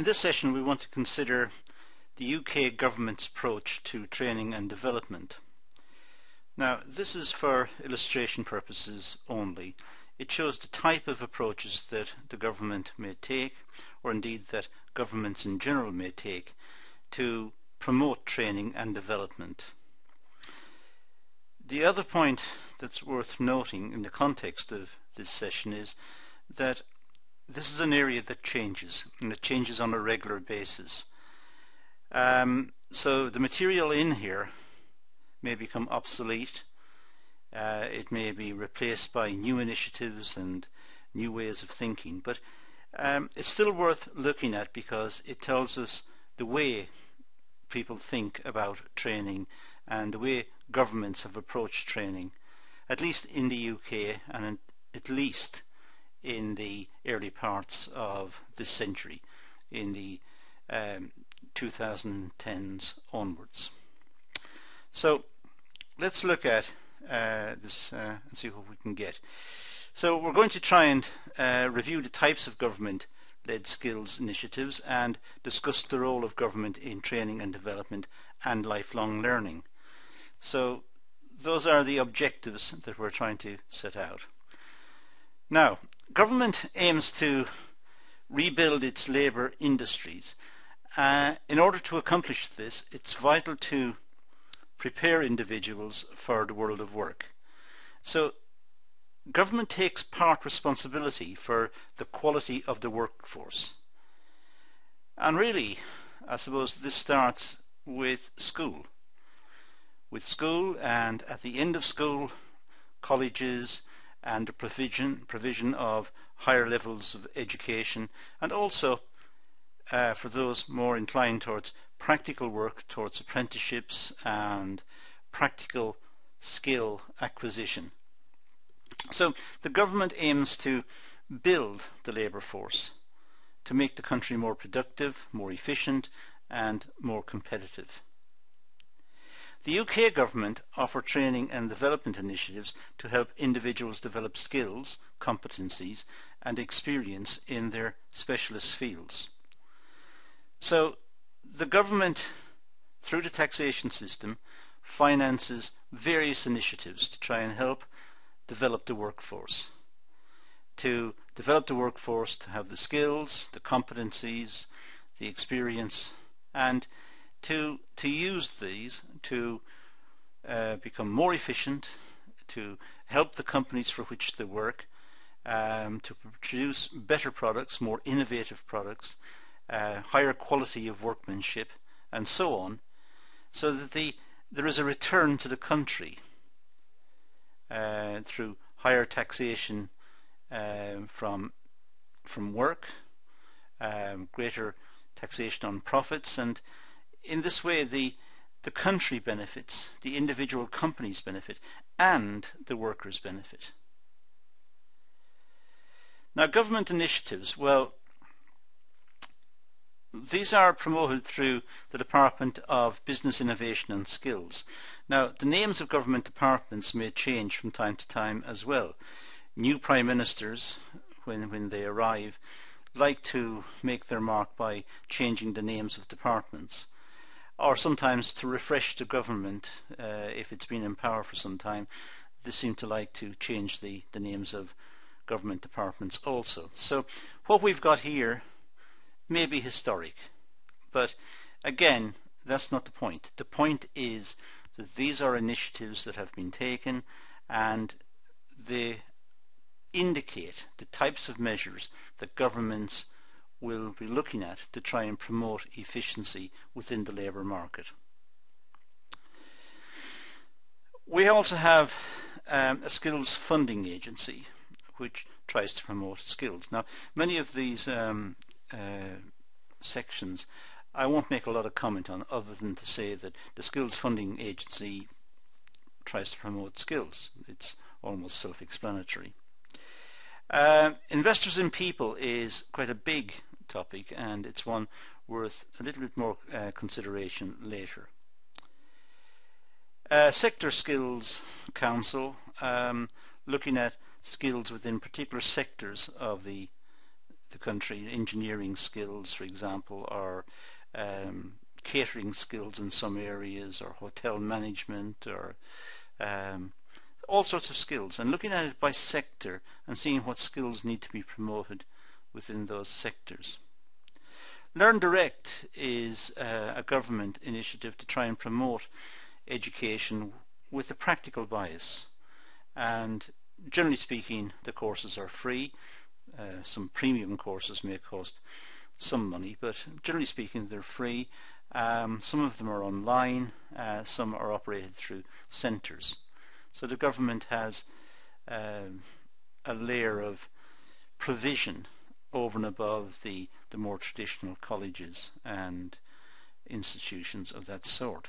In this session we want to consider the UK government's approach to training and development. Now this is for illustration purposes only. It shows the type of approaches that the government may take or indeed that governments in general may take to promote training and development. The other point that's worth noting in the context of this session is that this is an area that changes and it changes on a regular basis. Um, so the material in here may become obsolete. Uh, it may be replaced by new initiatives and new ways of thinking. But um, it's still worth looking at because it tells us the way people think about training and the way governments have approached training, at least in the UK and at least in the early parts of this century, in the um, 2010s onwards. So let's look at uh, this uh, and see what we can get. So we're going to try and uh, review the types of government-led skills initiatives and discuss the role of government in training and development and lifelong learning. So those are the objectives that we're trying to set out. Now, government aims to rebuild its labour industries. Uh, in order to accomplish this, it's vital to prepare individuals for the world of work. So government takes part responsibility for the quality of the workforce. And really, I suppose this starts with school. With school and at the end of school, colleges, and the provision, provision of higher levels of education and also uh, for those more inclined towards practical work, towards apprenticeships and practical skill acquisition. So the government aims to build the labour force to make the country more productive, more efficient and more competitive. The UK government offer training and development initiatives to help individuals develop skills, competencies and experience in their specialist fields. So the government, through the taxation system, finances various initiatives to try and help develop the workforce. To develop the workforce to have the skills, the competencies, the experience and to, to use these to uh, become more efficient, to help the companies for which they work, um, to produce better products, more innovative products, uh, higher quality of workmanship, and so on, so that the, there is a return to the country uh, through higher taxation uh, from from work, um, greater taxation on profits, and in this way the the country benefits, the individual companies benefit, and the workers benefit. Now government initiatives, well, these are promoted through the Department of Business Innovation and Skills. Now the names of government departments may change from time to time as well. New Prime Ministers, when, when they arrive, like to make their mark by changing the names of departments or sometimes to refresh the government uh, if it's been in power for some time. They seem to like to change the, the names of government departments also. So what we've got here may be historic, but again, that's not the point. The point is that these are initiatives that have been taken and they indicate the types of measures that governments will be looking at to try and promote efficiency within the labour market. We also have um, a skills funding agency which tries to promote skills. Now many of these um, uh, sections I won't make a lot of comment on other than to say that the skills funding agency tries to promote skills. It's almost self-explanatory. Uh, investors in people is quite a big topic and it's one worth a little bit more uh, consideration later. Uh, Sector Skills Council, um, looking at skills within particular sectors of the the country, engineering skills, for example, or um, catering skills in some areas, or hotel management, or um, all sorts of skills, and looking at it by sector and seeing what skills need to be promoted within those sectors. Learn Direct is uh, a government initiative to try and promote education with a practical bias. And generally speaking, the courses are free. Uh, some premium courses may cost some money, but generally speaking, they're free. Um, some of them are online, uh, some are operated through centres. So the government has um, a layer of provision over and above the, the more traditional colleges and institutions of that sort.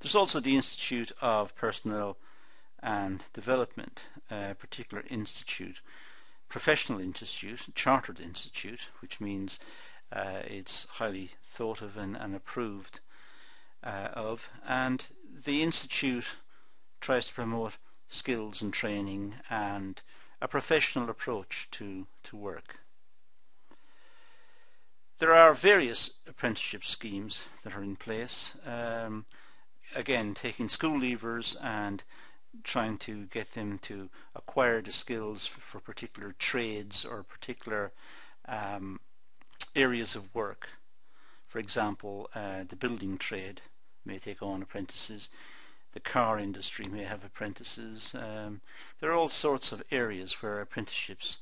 There's also the Institute of Personnel and Development, a particular institute, professional institute, chartered institute, which means uh, it's highly thought of and, and approved uh, of. And the institute tries to promote skills and training and a professional approach to, to work. There are various apprenticeship schemes that are in place. Um, again, taking school leavers and trying to get them to acquire the skills for, for particular trades or particular um, areas of work. For example, uh, the building trade may take on apprentices the car industry may have apprentices. Um, there are all sorts of areas where apprenticeships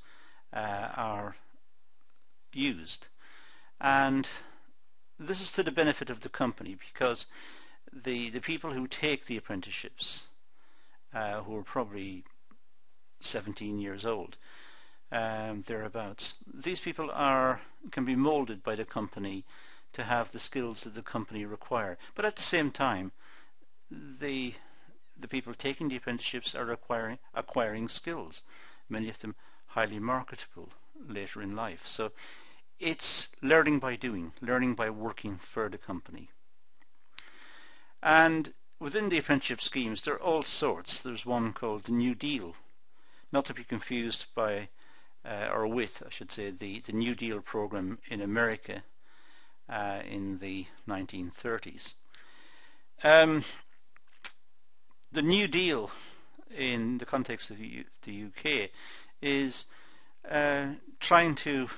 uh, are used. And this is to the benefit of the company because the, the people who take the apprenticeships, uh, who are probably 17 years old, um, thereabouts, these people are can be molded by the company to have the skills that the company require. But at the same time, the the people taking the apprenticeships are acquiring acquiring skills, many of them highly marketable later in life. So it's learning by doing, learning by working for the company. And within the apprenticeship schemes, there are all sorts. There's one called the New Deal, not to be confused by, uh, or with, I should say, the, the New Deal program in America uh, in the 1930s. Um, the New Deal in the context of the UK is uh, trying to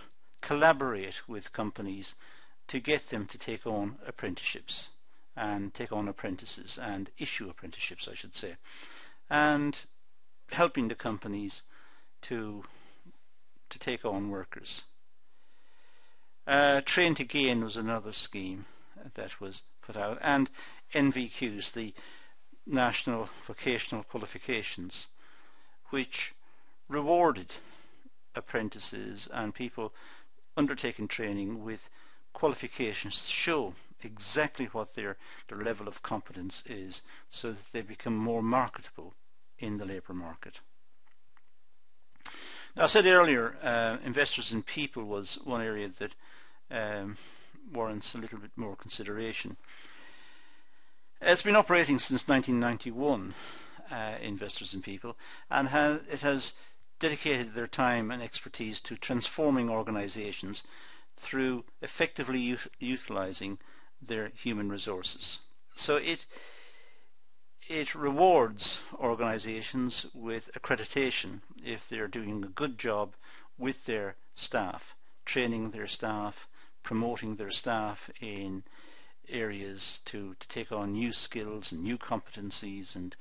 collaborate with companies to get them to take on apprenticeships and take on apprentices and issue apprenticeships I should say and helping the companies to to take on workers. Uh, Train to Gain was another scheme that was put out and NVQs, the national vocational qualifications which rewarded apprentices and people undertaking training with qualifications to show exactly what their, their level of competence is so that they become more marketable in the labour market. Now I said earlier uh, investors in people was one area that um, warrants a little bit more consideration. It's been operating since 1991, uh, Investors in People, and ha it has dedicated their time and expertise to transforming organizations through effectively utilizing their human resources. So it it rewards organizations with accreditation if they're doing a good job with their staff, training their staff, promoting their staff in areas to, to take on new skills and new competencies and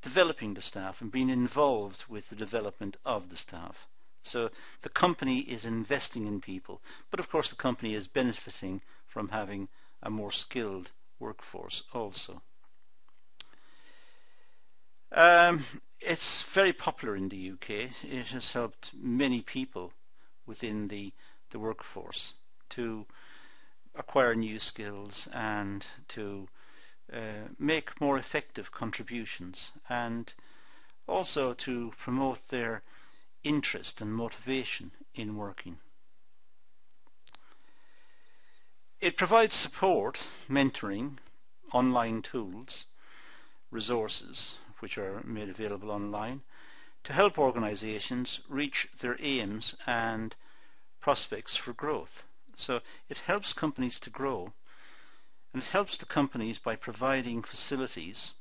developing the staff and being involved with the development of the staff. So the company is investing in people, but of course the company is benefiting from having a more skilled workforce also. Um, it's very popular in the UK. It has helped many people within the, the workforce to acquire new skills and to uh, make more effective contributions and also to promote their interest and motivation in working. It provides support, mentoring, online tools, resources which are made available online to help organizations reach their aims and prospects for growth. So it helps companies to grow and it helps the companies by providing facilities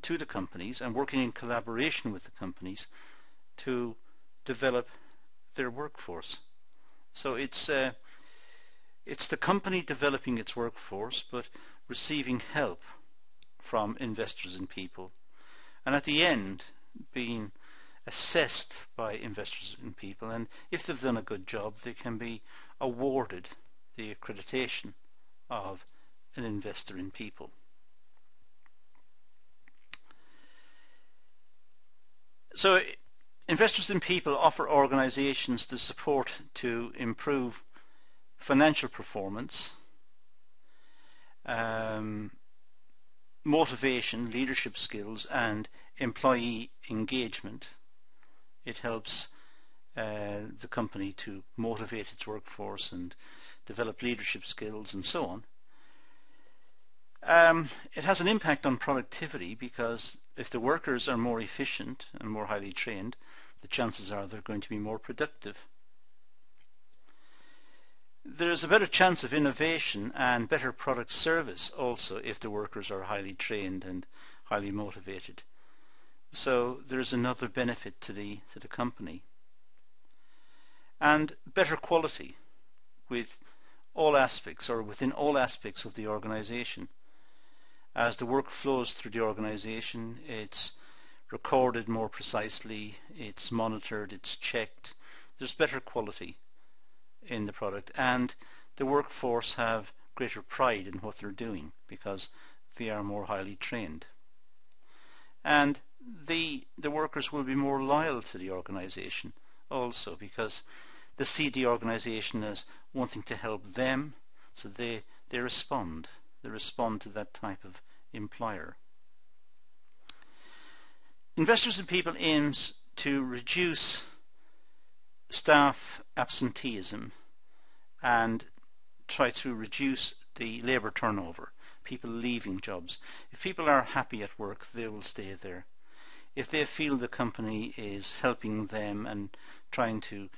to the companies and working in collaboration with the companies to develop their workforce. So it's uh, it's the company developing its workforce but receiving help from investors in people and at the end being assessed by investors in people and if they've done a good job they can be awarded the accreditation of an investor in people. So investors in people offer organizations the support to improve financial performance, um, motivation, leadership skills and employee engagement. It helps uh, the company to motivate its workforce and develop leadership skills and so on. Um, it has an impact on productivity because if the workers are more efficient and more highly trained, the chances are they're going to be more productive. There's a better chance of innovation and better product service also if the workers are highly trained and highly motivated. So there's another benefit to the to the company. And better quality with all aspects or within all aspects of the organization. As the work flows through the organization it's recorded more precisely it's monitored it's checked. There's better quality in the product and the workforce have greater pride in what they're doing because they are more highly trained. And the the workers will be more loyal to the organization also because the organization as wanting to help them so they they respond they respond to that type of employer. Investors in People aims to reduce staff absenteeism and try to reduce the labour turnover, people leaving jobs. If people are happy at work, they will stay there. If they feel the company is helping them and trying to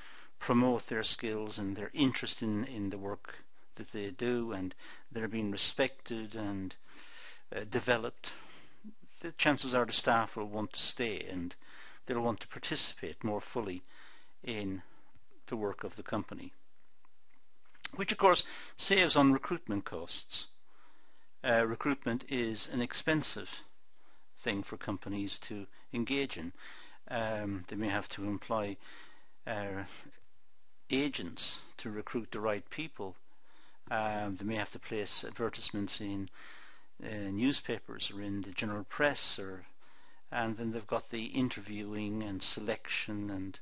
promote their skills and their interest in, in the work that they do and they're being respected and uh, developed, the chances are the staff will want to stay and they'll want to participate more fully in the work of the company. Which of course saves on recruitment costs. Uh, recruitment is an expensive thing for companies to engage in. Um, they may have to employ uh, agents to recruit the right people. Um, they may have to place advertisements in uh, newspapers or in the general press, or and then they've got the interviewing and selection, and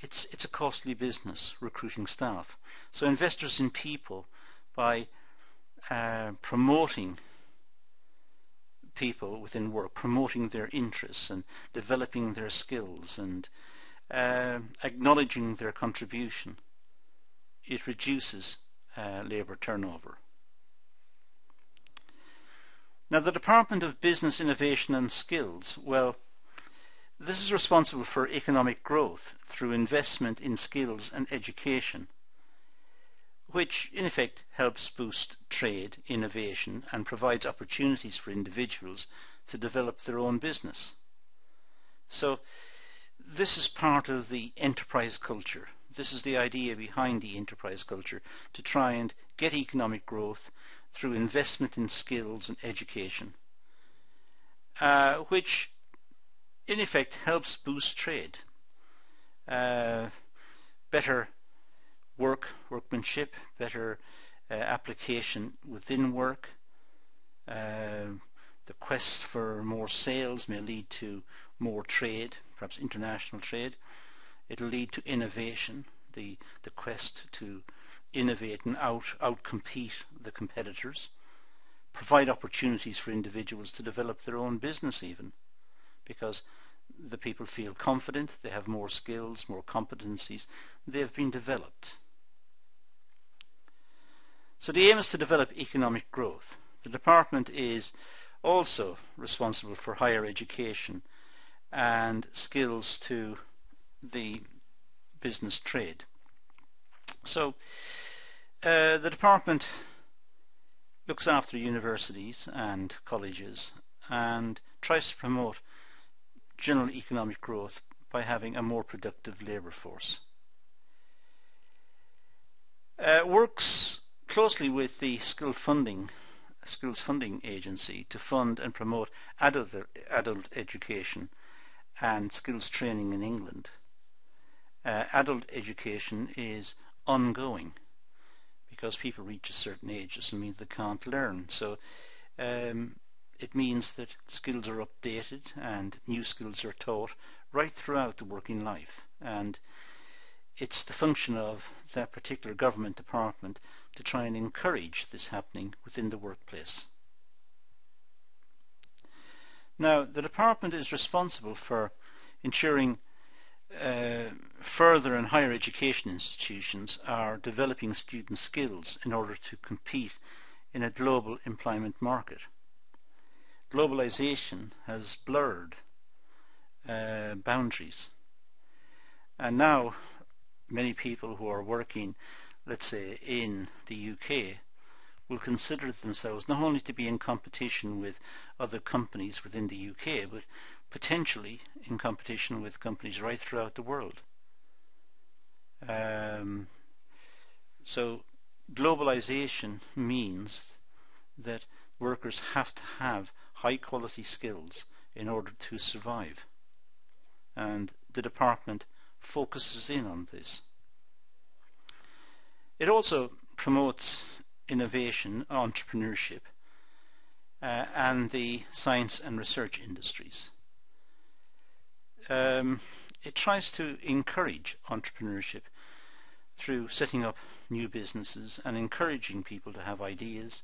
it's it's a costly business recruiting staff. So investors in people by uh, promoting people within work, promoting their interests and developing their skills and uh, acknowledging their contribution, it reduces uh, labour turnover. Now the Department of Business Innovation and Skills, well, this is responsible for economic growth through investment in skills and education, which in effect helps boost trade, innovation and provides opportunities for individuals to develop their own business. So this is part of the enterprise culture. This is the idea behind the enterprise culture, to try and get economic growth through investment in skills and education, uh, which in effect helps boost trade. Uh, better work, workmanship, better uh, application within work. Uh, the quest for more sales may lead to more trade, perhaps international trade. It'll lead to innovation, the, the quest to innovate and out outcompete the competitors, provide opportunities for individuals to develop their own business even, because the people feel confident, they have more skills, more competencies, they have been developed. So the aim is to develop economic growth. The department is also responsible for higher education and skills to the business trade. So uh, the department looks after universities and colleges and tries to promote general economic growth by having a more productive labour force. Uh, works closely with the skill funding skills funding agency to fund and promote adult adult education and skills training in England. Uh, adult education is ongoing because people reach a certain age doesn't mean they can't learn. So um, it means that skills are updated and new skills are taught right throughout the working life. And it's the function of that particular government department to try and encourage this happening within the workplace. Now, the department is responsible for ensuring uh, further and higher education institutions are developing student skills in order to compete in a global employment market. Globalization has blurred uh, boundaries and now many people who are working let's say in the UK will consider themselves not only to be in competition with other companies within the UK but potentially in competition with companies right throughout the world. Um, so globalization means that workers have to have high quality skills in order to survive and the department focuses in on this. It also promotes innovation, entrepreneurship uh, and the science and research industries. Um, it tries to encourage entrepreneurship through setting up new businesses and encouraging people to have ideas.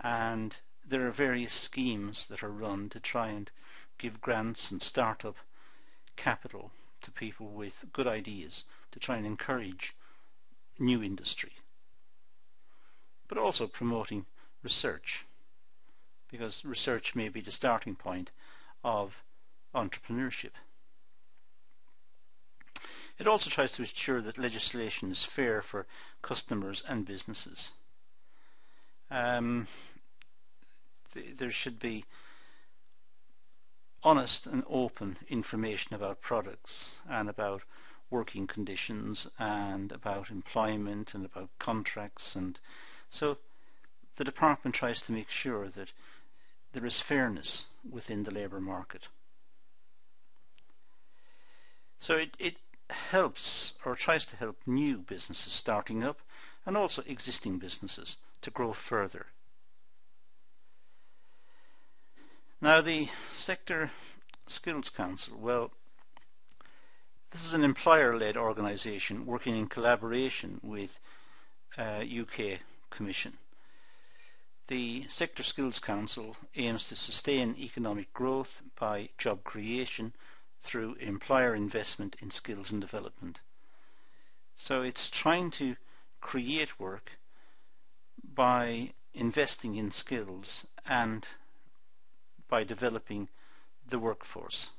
And there are various schemes that are run to try and give grants and startup capital to people with good ideas to try and encourage new industry but also promoting research because research may be the starting point of entrepreneurship. It also tries to ensure that legislation is fair for customers and businesses. Um, th there should be honest and open information about products and about working conditions and about employment and about contracts and so the department tries to make sure that there is fairness within the labour market. So it, it helps or tries to help new businesses starting up and also existing businesses to grow further. Now the Sector Skills Council, well, this is an employer-led organisation working in collaboration with uh, UK Commission. The Sector Skills Council aims to sustain economic growth by job creation through employer investment in skills and development. So it's trying to create work by investing in skills and by developing the workforce.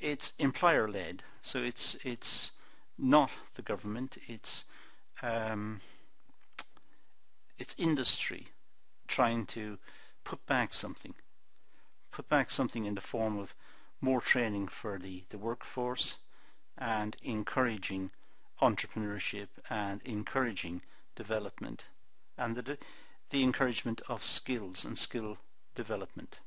It's employer led, so it's it's not the government, it's um, it's industry trying to put back something put back something in the form of more training for the, the workforce and encouraging entrepreneurship and encouraging development and the, the encouragement of skills and skill development.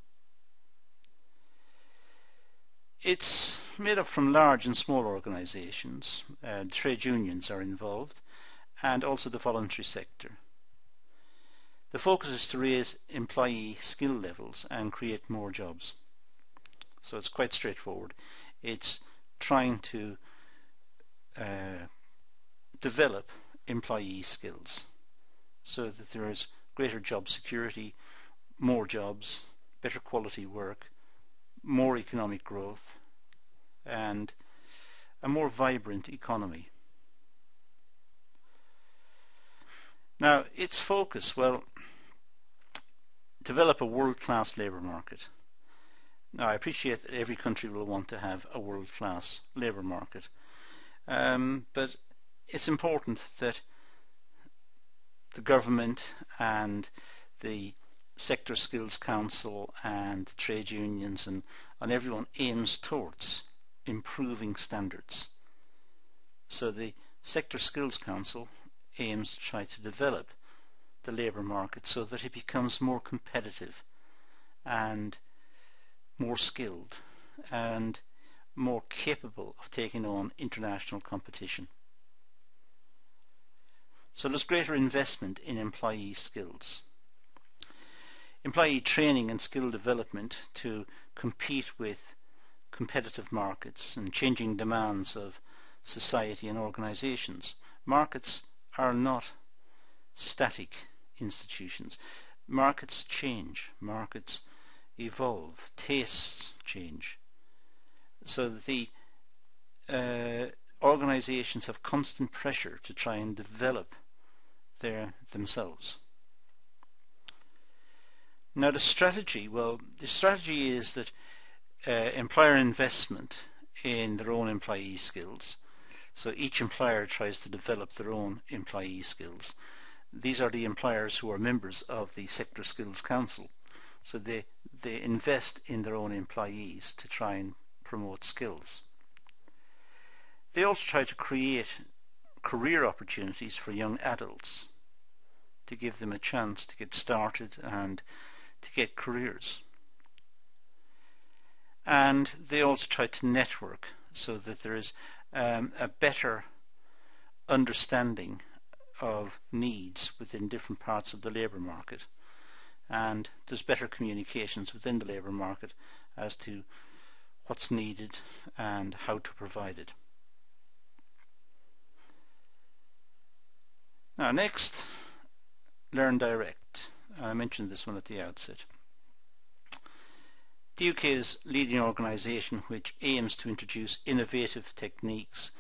It's made up from large and small organisations, uh, trade unions are involved, and also the voluntary sector. The focus is to raise employee skill levels and create more jobs. So it's quite straightforward. It's trying to uh, develop employee skills so that there is greater job security, more jobs, better quality work, more economic growth and a more vibrant economy. Now its focus, well develop a world-class labour market. Now, I appreciate that every country will want to have a world-class labour market, um, but it's important that the government and the sector skills council and trade unions and, and everyone aims towards improving standards. So the sector skills council aims to try to develop the labour market so that it becomes more competitive and more skilled and more capable of taking on international competition. So there's greater investment in employee skills. Employee training and skill development to compete with competitive markets and changing demands of society and organizations. Markets are not static institutions. Markets change, markets evolve, tastes change. So the uh, organizations have constant pressure to try and develop their themselves. Now the strategy, well, the strategy is that uh, employer investment in their own employee skills. So each employer tries to develop their own employee skills. These are the employers who are members of the Sector Skills Council. So they, they invest in their own employees to try and promote skills. They also try to create career opportunities for young adults to give them a chance to get started and to get careers. And they also try to network so that there is um, a better understanding of needs within different parts of the labour market and there's better communications within the labour market as to what's needed and how to provide it. Now next, Learn Direct. I mentioned this one at the outset. The UK's leading organisation which aims to introduce innovative techniques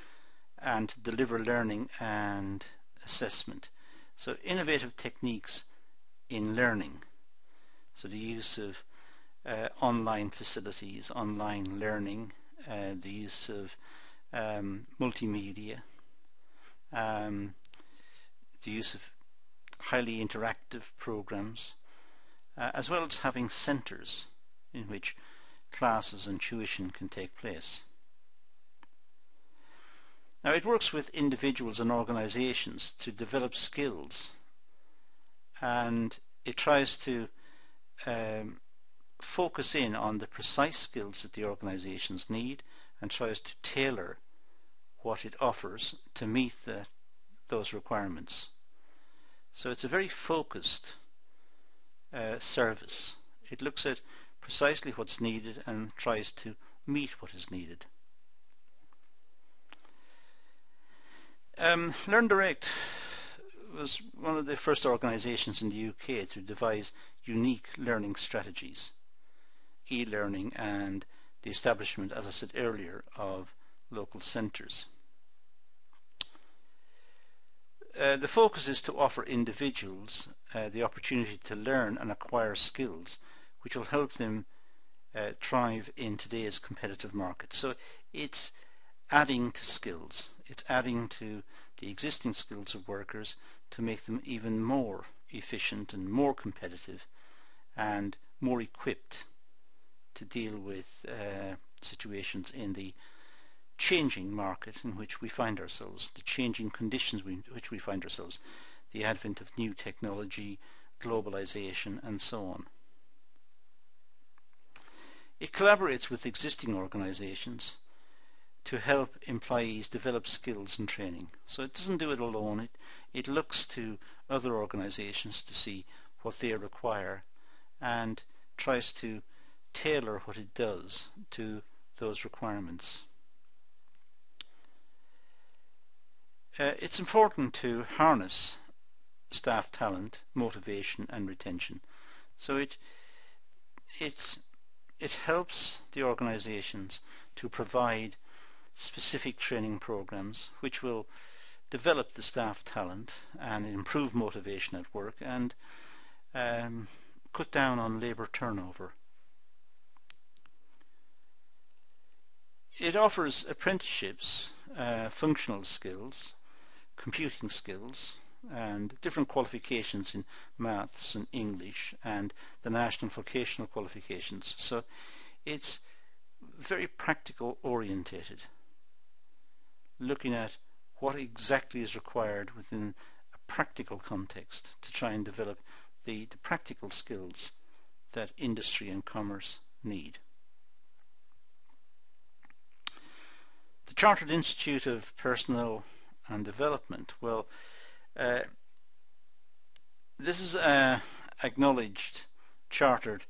and to deliver learning and assessment. So innovative techniques in learning. So the use of uh, online facilities, online learning, uh, the use of um, multimedia, um, the use of highly interactive programs, uh, as well as having centres in which classes and tuition can take place. Now it works with individuals and organizations to develop skills and it tries to um, focus in on the precise skills that the organizations need and tries to tailor what it offers to meet the, those requirements. So it's a very focused uh, service. It looks at precisely what's needed and tries to meet what is needed. Um, Learn Direct was one of the first organisations in the UK to devise unique learning strategies, e-learning and the establishment, as I said earlier, of local centres. Uh, the focus is to offer individuals uh, the opportunity to learn and acquire skills which will help them uh, thrive in today's competitive market. So it's adding to skills. It's adding to the existing skills of workers to make them even more efficient and more competitive and more equipped to deal with uh, situations in the changing market in which we find ourselves, the changing conditions in which we find ourselves, the advent of new technology, globalization and so on. It collaborates with existing organizations to help employees develop skills and training. So it doesn't do it alone. It, it looks to other organizations to see what they require and tries to tailor what it does to those requirements. Uh, it's important to harness staff talent, motivation and retention. So it it it helps the organizations to provide specific training programs which will develop the staff talent and improve motivation at work and um, cut down on labour turnover. It offers apprenticeships, uh, functional skills, computing skills and different qualifications in maths and English and the national vocational qualifications. So it's very practical orientated, looking at what exactly is required within a practical context to try and develop the, the practical skills that industry and commerce need. The Chartered Institute of Personnel and Development, well, uh, this is a acknowledged chartered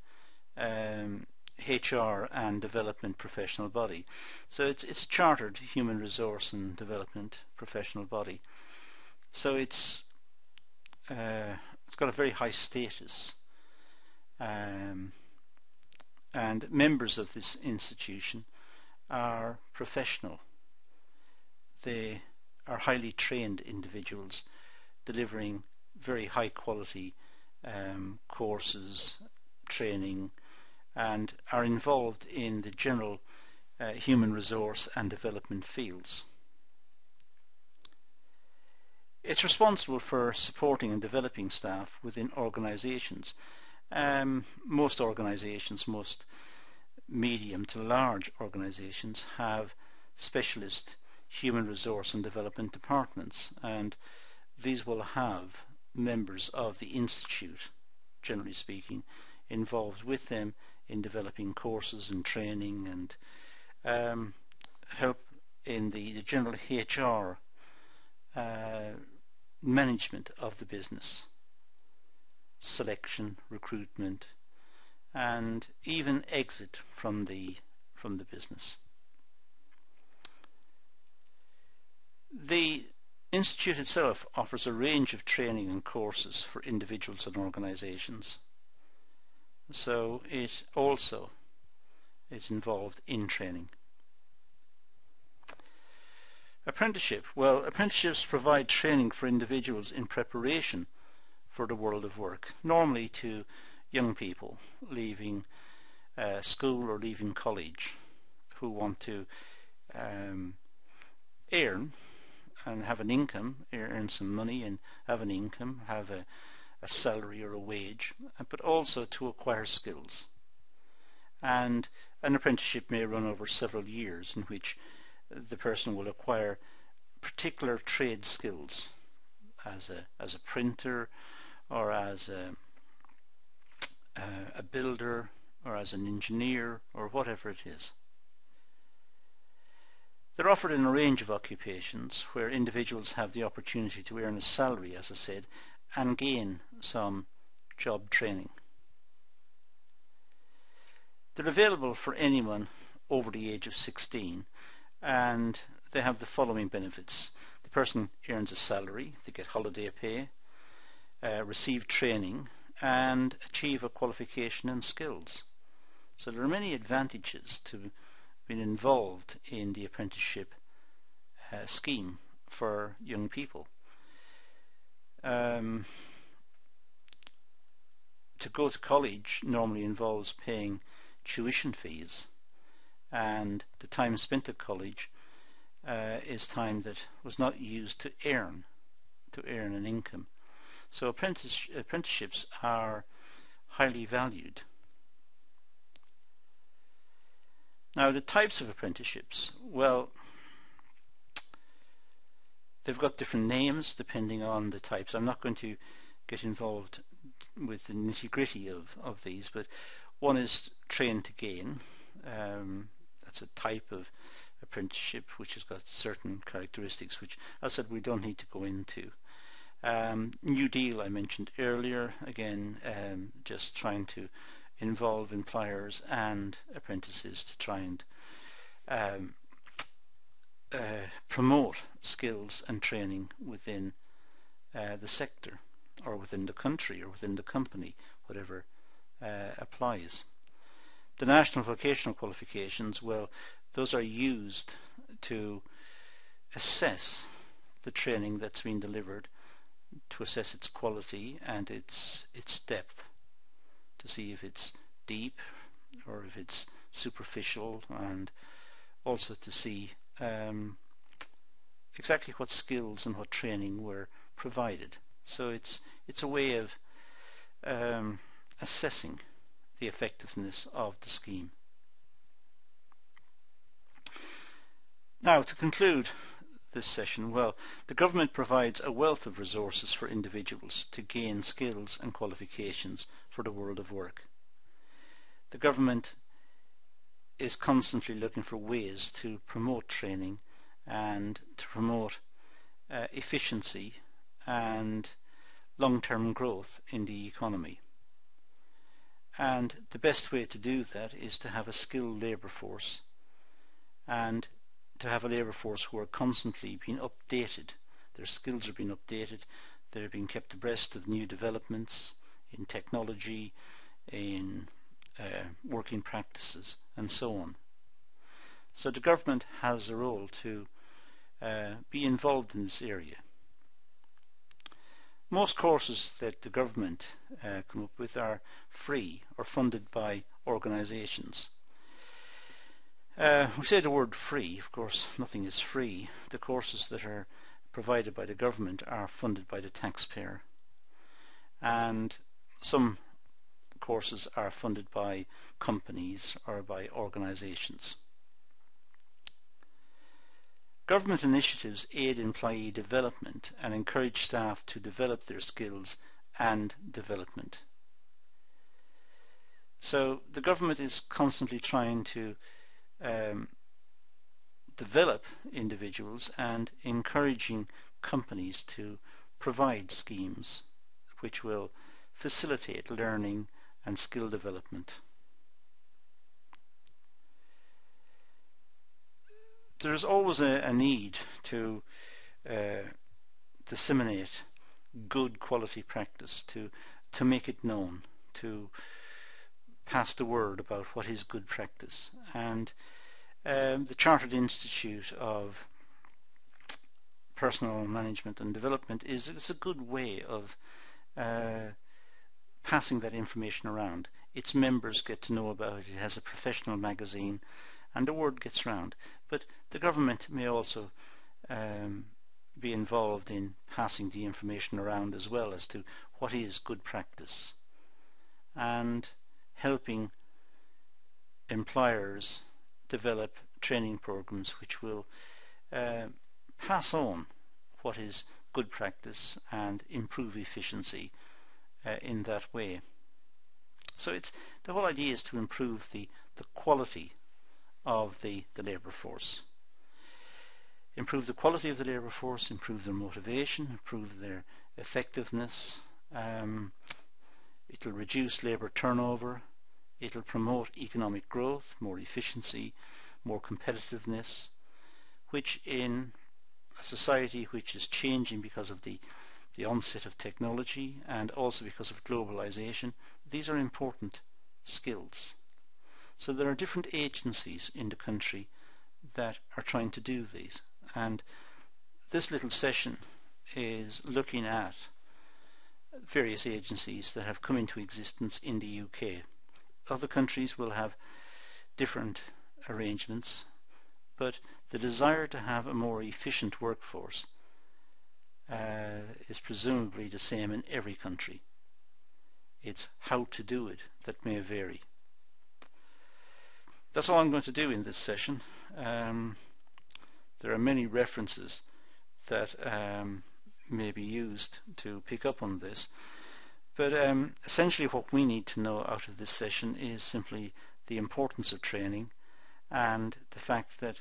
um, HR and development professional body. So it's it's a chartered human resource and development professional body. So it's uh, it's got a very high status. Um, and members of this institution are professional. They are highly trained individuals delivering very high quality um, courses, training, and are involved in the general uh, human resource and development fields. It's responsible for supporting and developing staff within organisations. Um, most organisations, most medium to large organisations have specialist human resource and development departments and these will have members of the institute, generally speaking, involved with them in developing courses and training and um, help in the, the general HR uh, management of the business, selection, recruitment, and even exit from the from the business. The Institute itself offers a range of training and courses for individuals and organizations. So it also is involved in training. Apprenticeship. Well, apprenticeships provide training for individuals in preparation for the world of work, normally to young people leaving uh, school or leaving college who want to um, earn and have an income, earn some money and have an income, have a, a salary or a wage, but also to acquire skills. And an apprenticeship may run over several years in which the person will acquire particular trade skills as a, as a printer or as a, a builder or as an engineer or whatever it is. They're offered in a range of occupations where individuals have the opportunity to earn a salary, as I said, and gain some job training. They're available for anyone over the age of 16 and they have the following benefits. The person earns a salary, they get holiday pay, uh, receive training and achieve a qualification and skills. So there are many advantages to being involved in the apprenticeship uh, scheme for young people. Um, to go to college normally involves paying tuition fees and the time spent at college uh, is time that was not used to earn to earn an income. So apprentice, apprenticeships are highly valued. Now the types of apprenticeships, well, they've got different names depending on the types. I'm not going to get involved with the nitty gritty of, of these, but one is train to gain. Um, that's a type of apprenticeship which has got certain characteristics which I said we don't need to go into. Um, New Deal I mentioned earlier, again um, just trying to involve employers and apprentices to try and um, uh, promote skills and training within uh, the sector or within the country or within the company, whatever uh, applies. The national vocational qualifications, well, those are used to assess the training that's been delivered, to assess its quality and its its depth to see if it's deep or if it's superficial and also to see um, exactly what skills and what training were provided. So it's it's a way of um, assessing the effectiveness of the scheme. Now to conclude this session, well, the government provides a wealth of resources for individuals to gain skills and qualifications for the world of work. The government is constantly looking for ways to promote training and to promote uh, efficiency and long-term growth in the economy. And the best way to do that is to have a skilled labour force and to have a labour force who are constantly being updated. Their skills are being updated. They're being kept abreast of new developments in technology, in uh, working practices, and so on. So the government has a role to uh, be involved in this area. Most courses that the government uh, come up with are free or funded by organisations. Uh, we say the word free, of course nothing is free. The courses that are provided by the government are funded by the taxpayer and some courses are funded by companies or by organisations. Government initiatives aid employee development and encourage staff to develop their skills and development. So the government is constantly trying to um, develop individuals and encouraging companies to provide schemes which will facilitate learning and skill development. There's always a, a need to uh, disseminate good quality practice, to, to make it known, to pass the word about what is good practice. And um, the Chartered Institute of Personnel Management and Development is it's a good way of uh, passing that information around. Its members get to know about it. It has a professional magazine, and the word gets round. But the government may also um, be involved in passing the information around as well as to what is good practice and helping employers develop training programs which will uh, pass on what is good practice and improve efficiency uh, in that way. So it's the whole idea is to improve the, the quality of the, the labour force. Improve the quality of the labour force, improve their motivation, improve their effectiveness. Um, it'll reduce labour turnover. It'll promote economic growth, more efficiency, more competitiveness, which in a society which is changing because of the the onset of technology and also because of globalization, these are important skills. So there are different agencies in the country that are trying to do these and this little session is looking at various agencies that have come into existence in the UK. Other countries will have different arrangements but the desire to have a more efficient workforce uh, is presumably the same in every country. It's how to do it that may vary. That's all I'm going to do in this session. Um, there are many references that um, may be used to pick up on this. But um, essentially what we need to know out of this session is simply the importance of training and the fact that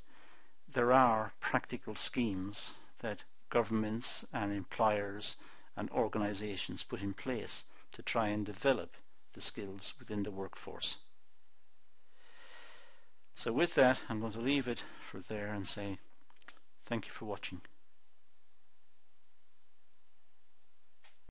there are practical schemes that governments and employers and organizations put in place to try and develop the skills within the workforce. So with that, I'm going to leave it for there and say thank you for watching.